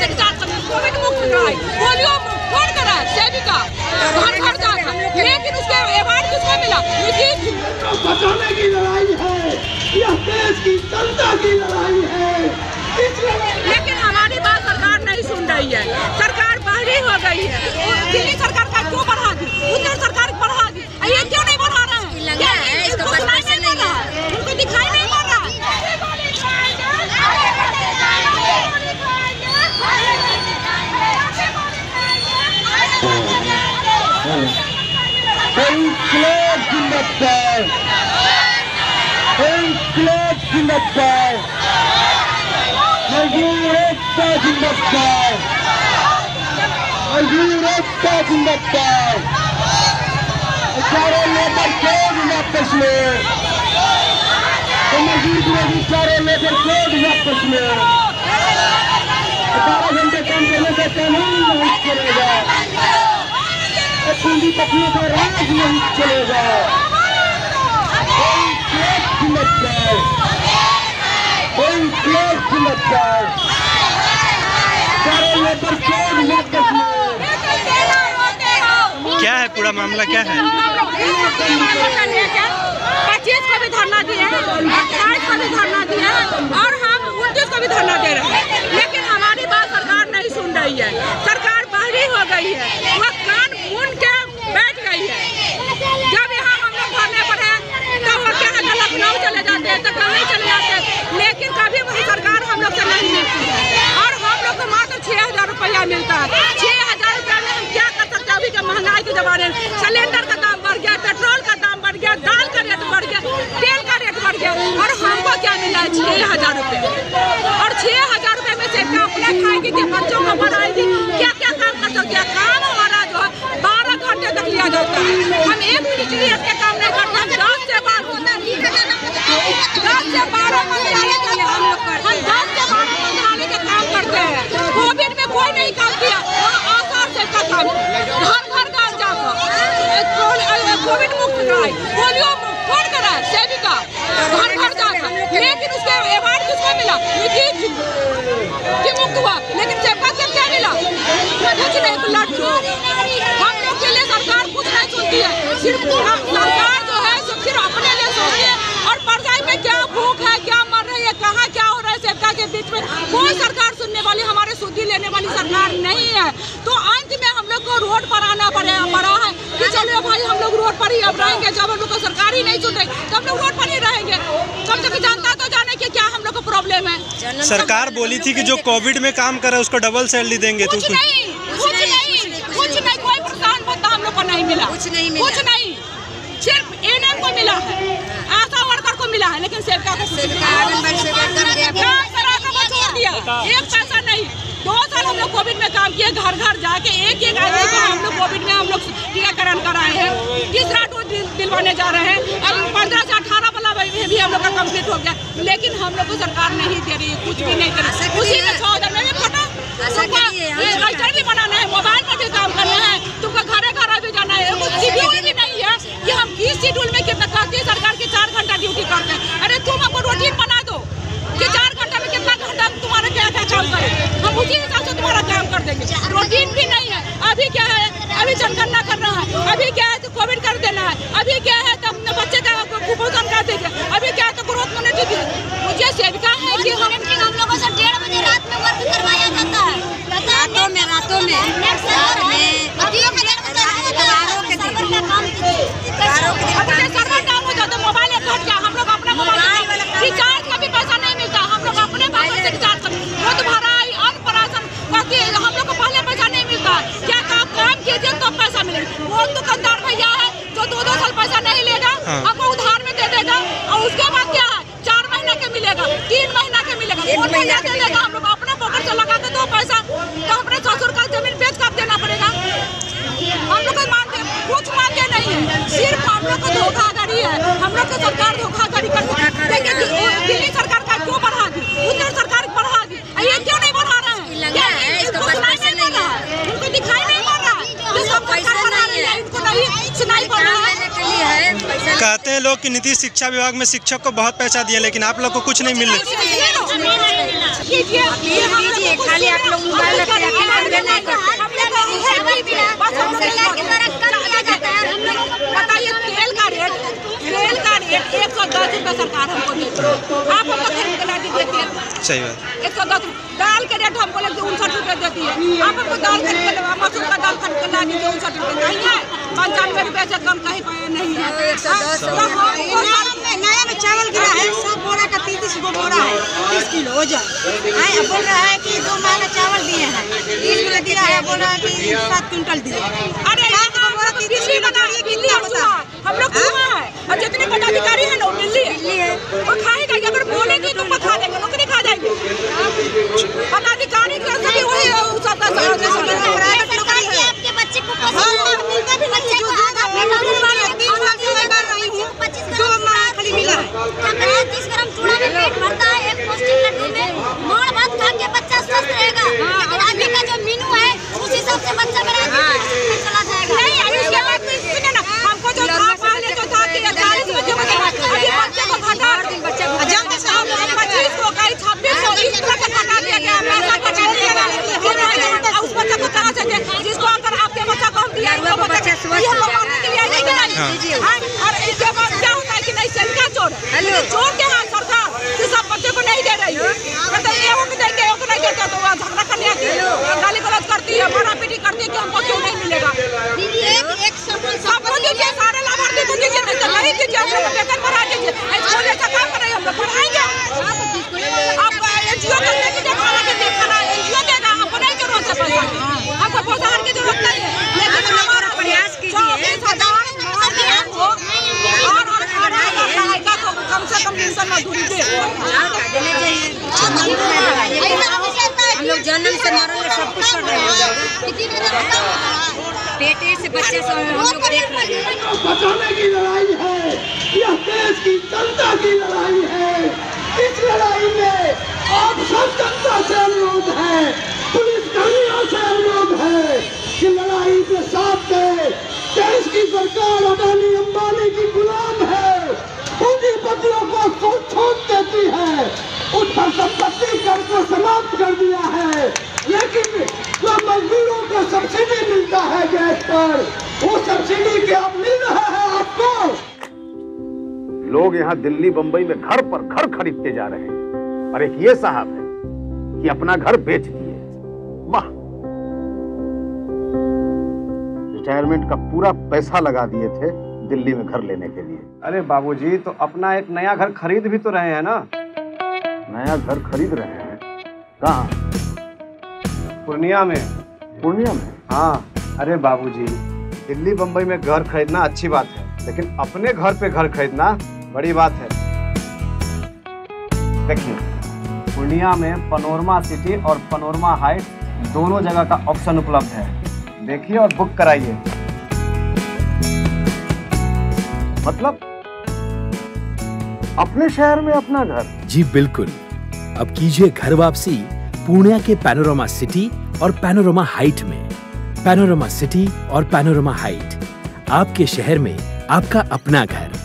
से जाँच कोविड मुक्त कराए। पोलियो कौन कराए? सेविका। घर घर जाकर लेकिन उसके अवार्ड किसको मिला? बचाने की लड़ाई है। यह देश की जनता की लड़ाई है। लेकिन हमारी बात सरकार नहीं सुन रही है। सरकार बाहरी हो गई है। दिल्ली सरकार का क्यों बढ़ा दी? उत्तर सरकार बढ़ा दी और ये क्यों नहीं बढ़ा रहे हैं लगा है, क्या- इसको इनको बस सुनाई पैसे नहीं पड़ नहीं रहा है उनको दिखाई नहीं पड़ रहा है इंकलाब जिंदाबाद इंकलाब जिंदाबाद मजदूर एकता जिंदाबाद मजदूर एकता जिंदाबाद चारों लेबर कोड वापस लो तो मजदूर विरोधी चारों लेबर कोड वापस लो बारह घंटे काम करने का कानून नहीं चलेगा ये पूंजीपतियों का राज नहीं चलेगा क्लेश की मत जाए कोई क्लेश की मत जाए सारे लेबर कोड लो क्या है पूरा मामला, क्या है? पच्चीस को भी धरना दिए अट्ठाईस को भी धरना दिए और हम उनतीस को भी धरना दे रहे हैं। लेकिन हमारी बात सरकार नहीं सुन रही है सरकार बाहरी हो गई है वह कान मुन के बैठ गई है जब यहाँ हम लोग धरने पर हैं तो वो क्या है कि लखनऊ चले जाते हैं तो कहीं चले जाते हैं लेकिन कभी वही सरकार हम लोग से नहीं मिलती है और हम लोग को मात्र छह रुपया मिलता है? छह हज़ार रुपया में हम क्या कर सकते अभी के महँगाई के जमाने में सिलेंडर का दाम बढ़ गया पेट्रोल का दाम बढ़ गया, दाल का रेट बढ़ गया, तेल का रेट बढ़ गया। और हमको क्या मिला है? छह हज़ार रुपये। और छह हज़ार रुपये में से अपने खाएगी कि बच्चों को पढ़ाएगी? क्या क्या काम कर सकते काम हमारा जो है बारह घंटे तक लिया जाता है हम एक मिनट के लिए इसके काम नहीं करते हम दस से बारह दस से बारह मंत्रालय के लिए हम लोग करते हैं हम दस से बारह मंत्रालय के काम करते हैं कोविड में कोई नहीं काम किया वहाँ आसार से का काम घर घर गाँव जाकर कोविड पोलियो सेविका घर घर लेकिन उसके अवार्ड किसको मिला? मुक्त हुआ। लेकिन से क्या मिला? कुछ नहीं हम लोग के लिए सरकार कुछ नहीं है। सिर्फ़ सरकार जो है सिर्फ़ अपने लिए सोचती है। और प्रजा में क्या भूख है, क्या मर रही है, कहाँ क्या हो रहा है सेवका के बीच में कोई सरकार सुनने वाली, हमारे सुधी लेने वाली सरकार नहीं है। तो अंत में हम लोग को रोड पर आना पड़े। पड़ा है कि चलो भाई हम लोग रोड पर ही अब रहेंगे जब हम लोग को सरकार ही नहीं सुन रही तो हम लोग रोड पर ही रहेंगे। कम से कम जनता तो जाने की क्या हम लोग को प्रॉब्लम है। सरकार बोली थी कि जो कोविड में काम करे उसको डबल सैलरी देंगे तो कुछ नहीं कुछ नहीं कुछ नहीं। कोई प्रोत्साहन भत्ता हम लोग को नहीं मिला। कुछ नहीं मिला। कुछ नहीं सिर्फ़ एनएम को मिला है। आशा वर्कर को मिला है लेकिन सेविका को एक पैसा नहीं। दो साल हम लोग कोविड में काम किए घर घर जाके एक एक आदमी को हम लोग कोविड में हम लोग टीकाकरण कराए हैं। तीसरा डोज दिल- दिलवाने जा रहे हैं। अब पंद्रह से अठारह वाला भी भी हम लोग का कंप्लीट हो गया। लेकिन हम लोग को सरकार नहीं दे रही है कुछ भी नहीं दे रही। उसी में। छह हज़ार में फ़ोटो आशा के तुमको लिए, हाँ। ये रजिस्टर भी बनाना है मोबाइल पर भी काम करना है तुमको घरे घरे भी जाना है कुछ शेड्यूल भी नहीं है कि हम किस शेड्यूल में कितना कहती है सरकार की चार घंटा ड्यूटी करते हैं अरे तुम हमको रूटीन बना दो कि चार घंटा में कितना घंटा तुम्हारा क्या क्या काम करे हम उसी हिसाब से तुम्हारा काम कर देंगे रूटीन भी नहीं है अभी क्या है अभी जनगणना करना है अभी क्या है तो कोविड कर देना है अभी क्या है तो अपने बच्चे का कुपोषण कर देंगे अभी क्या है तो ग्रोथ मोनिटरी मुझे सेविका है कि हम हम लोगों से डेढ़ बजे रात में वर्क करवाया जाता है रातों में रातों में रात में इतवारों के दिन इतवारों के दिन अब ये सर्वर डाउन हो जाता है मोबाइल एक घट गया हम लोग अपना मोबाइल रिचार्ज का भी पैसा नहीं मिलता हम लोग अपने मोबाइल से रिचार्ज कर खुद भराई अन्न प्राशन बाकी हम लोग को पहले पैसा नहीं मिलता क्या काम काम कीजिए तो मिलेगा। वो दुकानदार भैया है जो दो दो साल पैसा नहीं लेगा आपको हमको उधार में दे देगा और उसके बाद क्या है चार महीना के मिलेगा तीन महीना के मिलेगा दे देगा हम लोग अपने पॉकेट से लगा के दो पैसा तो अपने ससुर का ज़मीन बेच कर देना पड़ेगा हम लोग को मानते कुछ मानते नहीं है सिर्फ़ हम लोग को धोखाधड़ी है हम लोग को सरकार धोखाधड़ी कर देखिए दि- वो दिल्ली सरकार का क्यों बढ़ा दी उत्तर सरकार बढ़ा दी और ये क्यों नहीं बढ़ा रहे हैं लगा क्या है, इनको इसका पास सुनाई पैसा नहीं पड़ रहा नहीं है इनको दिखाई नहीं पड़ रहा है ये सब पैसा नहीं है। है इनको नहीं सुनाई पड़ रहा है। के लिए है। कहते हैं लोग कि नीति शिक्षा विभाग में शिक्षक को बहुत पैसा दिया लेकिन आप लोग को कुछ नहीं मिल रहा। खाली आप लोग मोबाइल रखते हैं अकेले नहीं करते सरकार के द्वारा कम किया जाता है हम लोग बताइए तेल का रेट तेल का रेट एक सौ दस रुपये सरकार हमको देती है आप हमको खरीद के ला दीजिए तेल सही बात। एक सौ दस दाल के रेट हमको लगती उनसठ रुपये देती है। आप हमको दाल खरीद के मसूर का दाल खरीद के ला दीजिए उनसठ रुपये कहीं है? पंचानवे रुपये से कम कहीं पे नहीं है। तो हमको सर- नया में चावल गिरा है। सब बोरा का तीस तीस गो बोरा है। तीस किलो वज़न हाँ बोल रहा है कि दो माह का चावल दिए हैं। तीस किलो गिरा है बोल रहा है कि सात क्विंटल दिए अरे ये काम बोला कि दिल्ली बता रही है दिल्ली हम लोग है? और जितने पदाधिकारी है है वो खाएगा अगर बोलेंगे तो वो खा देंगे नौकरी खा जाएँगे पदाधिकारी के सभी वही सब का प्राइवेट सरकार की आपके बच्चे को बच्चे को आधा पेट्रोल वाले तीन साल से मैं कर रही हूँ जो माँ खाली मिला है चक्कर तीस ग्राम चूड़ा में पेट भरता है एक पौष्टिक लड्डू में मोड़ भात खा के बच्चा स्वस्थ रहेगा लेकिन अभी का जो मेनू है उस हिसाब से बच्चा मेरा चला जाएगा नहीं अभी उसके बाद तो सुने ना हमको जो था पहले जो था कि चालीस बच्चों को अभी बच्चे को घटा जब से हम पच्चीस को कई छब्बीस को इस तरह से घटा दिया गया पैसा घटा दिया गया फिर और उस बच्चे को कहाँ से दे जिसको अगर आपके बच्चा को हम दिया यार, वो बच्चा स्वस्थ ये हो लोग जाए। मारने के लिए आएँगे कि नहीं हाँ, और इसके बाद क्या होता है कि नहीं संख्या चोर है लेकिन चोर के हाथ सरकार कि सब बच्चे को नहीं दे रही है मतलब ये वो देंगे वो नहीं देते तो वहाँ झगड़ा करने आती है गाली गलौज करती है मारा पीटी करती है कि हमको क्यों नहीं मिलेगा सबको दीजिए सारे लाभार्थी को दीजिए नहीं तो नहीं दीजिए हम लोग को वेतन बढ़ा दीजिए स्कूल ऐसा काम करें हम लोग पढ़ाएँगे आप एनजीओ को दे दीजिए खाना के लिए खाना एनजीओ देगा हमको नहीं ज़रूरत है पैसा की हमको प्रोत्साहन की ज़रूरत नहीं है लेकिन हमारा प्रयास कीजिए। चौबीस हज़ार महाभियान को और और खाना का सहायता को कम से कम न्यूनतम मजदूरी दे देने चाहिए हम लोग जन्म से मरल में सब कुछ कर रहे पेटे से बच्चे से हम लोग देख रहे हैं। बचाने की लड़ाई है, यह देश की जनता की लड़ाई है। इस लड़ाई में आप सब जनता से अनुरोध है पुलिस कर्मियों से अनुरोध है कि लड़ाई के साथ दे देश की सरकार अडानी अंबानी की गुलाम है। पूंजीपतियों को छूट छूट देती है उस पर संपत्ति कर को समाप्त कर दिया है। लेकिन जो मजदूरों को सब्सिडी मिलता है गैस पर। वो सब्सिडी क्या मिल रहा है आपको। लोग यहाँ दिल्ली बंबई में घर पर घर खरीदते जा रहे हैं। और एक ये साहब है कि अपना घर बेच दिए। वाह। रिटायरमेंट का पूरा पैसा लगा दिए थे दिल्ली में घर लेने के लिए। अरे बाबूजी तो अपना एक नया घर खरीद भी तो रहे हैं ना? नया घर खरीद रहे हैं? कहाँ? पूर्णिया में। पूर्णिया में? हाँ। अरे बाबूजी दिल्ली बम्बई में घर खरीदना अच्छी बात है लेकिन अपने घर पे घर खरीदना बड़ी बात है। देखिए पूर्णिया में पनोरमा सिटी और पनोरमा हाइट दोनों जगह का ऑप्शन उपलब्ध है। देखिए और बुक कराइए। मतलब? अपने शहर में अपना घर? जी बिल्कुल। अब कीजिए घर वापसी पूर्णिया के पैनोरमा सिटी और पैनोरमा हाइट में। पैनोरमा सिटी और पैनोरमा हाइट आपके शहर में आपका अपना घर।